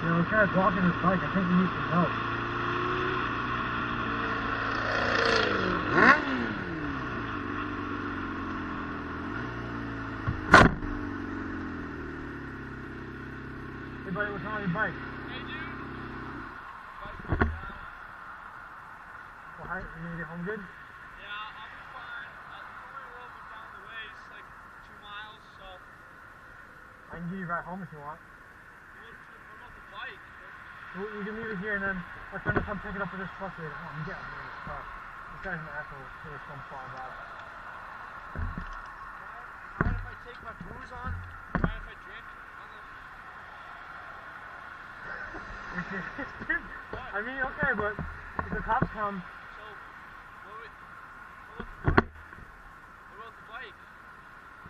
You know, kind of blocking his bike. I think he needs some help. Hey buddy, what's wrong with your bike? Hey, dude. Well, how, you gonna get home good? Yeah, I'll fine. Uh, it's only a little bit down the way. It's like two miles, so. I can give you a ride home if you want. What, what about the bike? We, we can leave it here and then my friend will come pick it up with this truck later. Oh, I'm getting in this car. This guy's an asshole. There's some far about it. Mind if I take my booze on? Mind if I drink on. I mean, okay, but if the cops come, So, what, about the bike? What about the bike?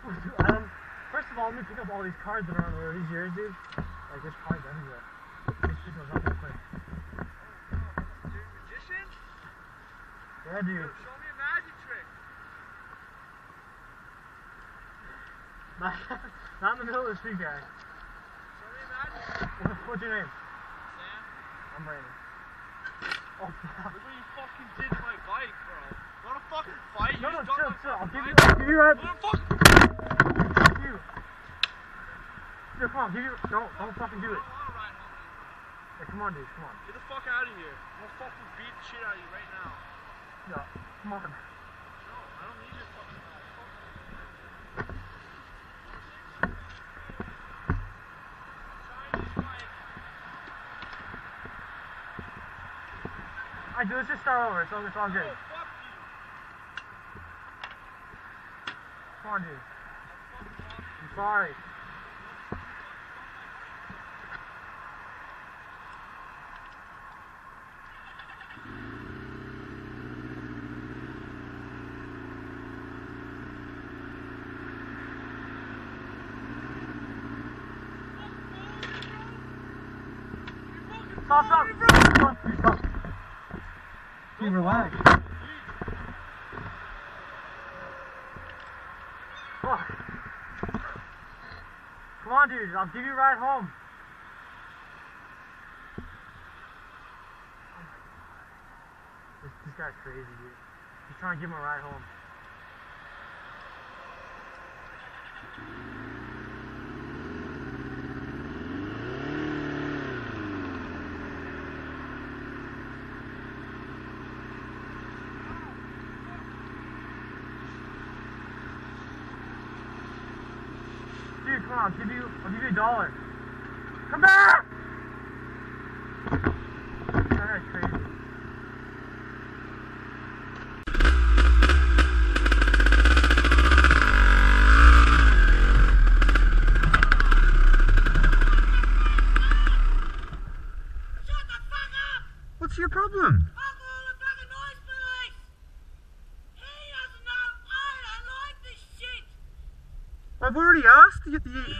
um, first of all, let me pick up all these cards that are on the road. These yours, dude? Like, there's cards everywhere. These shit goes up real quick. You're a magician? Yeah, dude. Show me a magic trick. Not, not in the middle of the street, guy. Show me a magic trick. What, what's your name? Sam, I'm Brandon. Oh, fuck. look what you fucking did to my bike, bro. You wanna fucking fight? No, you no, chill, chill. I'll give you. I'll give you a. You wanna fucking. Fuck you. Here, come on, give you. No, don't fucking do it. don't wanna ride home. Hey, come on, dude, come on. Get the fuck out of here. I'm gonna fucking beat the shit out of you right now. Yeah, come on. I don't need your fucking help. Chinese bike. Alright, dude, let's just start over. It's all, it's all good. Oh, fuck you. Come on, dude. I'll fucking walk you. I'm sorry. Dude, relax. Come on, dude. I'll give you a ride home. Oh this, this guy's crazy, dude. He's trying to give him a ride home. Come on. I'll give you, I'll give you a dollar. Come back! Yeah.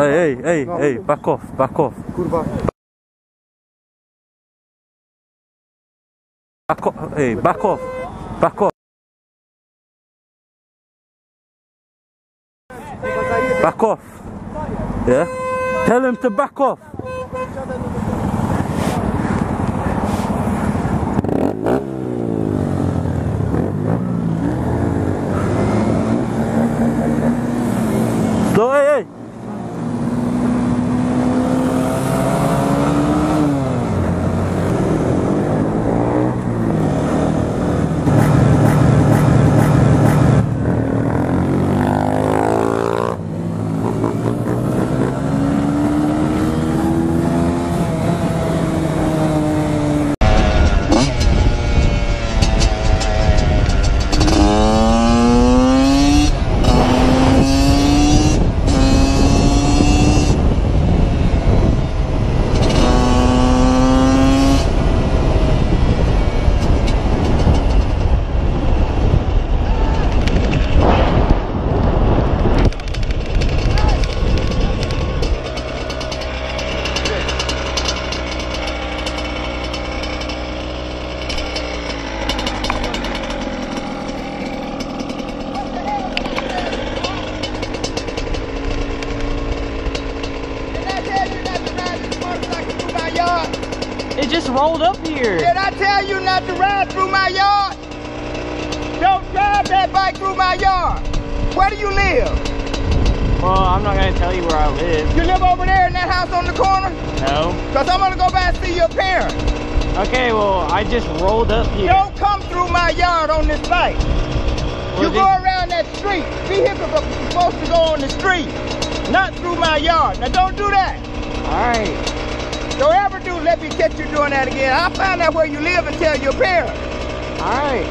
Hey, hey, hey, hey, back off, back off. Kurwa, Back off, hey, back off, back off. Back off. Yeah? Tell him to back off. Rolled up here. Did I tell you not to ride through my yard? Don't drive that bike through my yard. Where do you live? Well, I'm not gonna tell you where I live. You live over there in that house on the corner? No. Cause I'm gonna go back and see your parents. Okay, well, I just rolled up here. Don't come through my yard on this bike. Well, You go around that street. Vehicles are supposed to go on the street, not through my yard. Now don't do that. All right. Don't ever do let me catch you doing that again. I'll find out where you live and tell your parents. All right.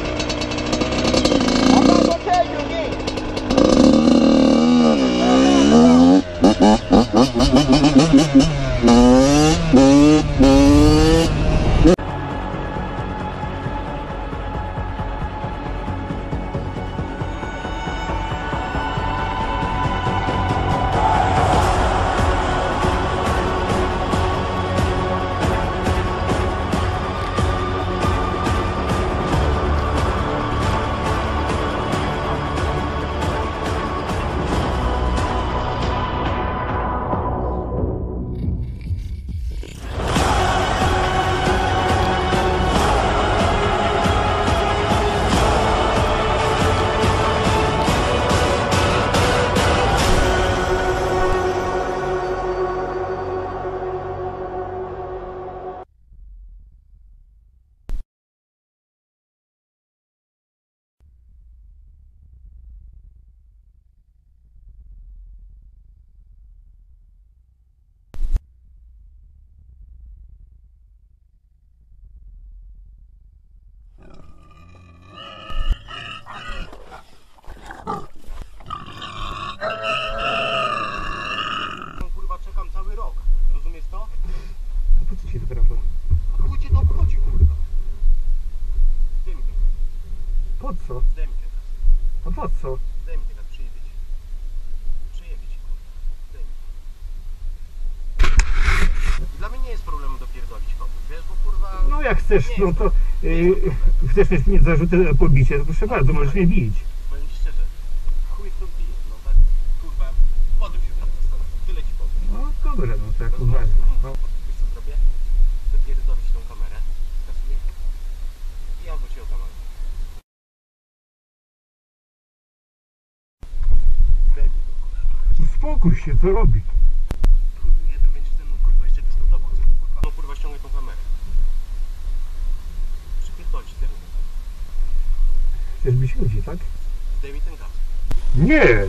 I'm not gonna tell you again. Gaz, przyjebie cię. Przyjebie cię, kurwa. Zdejmij. Dla mnie nie jest problemem dopierdolić komuś, wiesz, bo kurwa... No jak chcesz, Nie no jest to yy, chcesz mieć mieć zarzuty o pobicie, to proszę bardzo, możesz mnie bić. Powiem ci szczerze, chuj kto bije, no tak, kurwa, potem się tam zastanowię, tyle ci powiem. No dobrze, no to jak uważasz. No. Wiesz co zrobię? Dopierdolić tą kamerę, skasuję i ja cię okamarę. Zdejmij to, kurwa. Uspokój się, co robi? Jeden będziesz ze mną kurwa jeszcze dyskutował, co kurwa, no kurwa ściągnę tą kamerę. Przypierdolić, ten gaz. Chcesz bić ludzi, tak? Zdejmij ten gaz. Nie!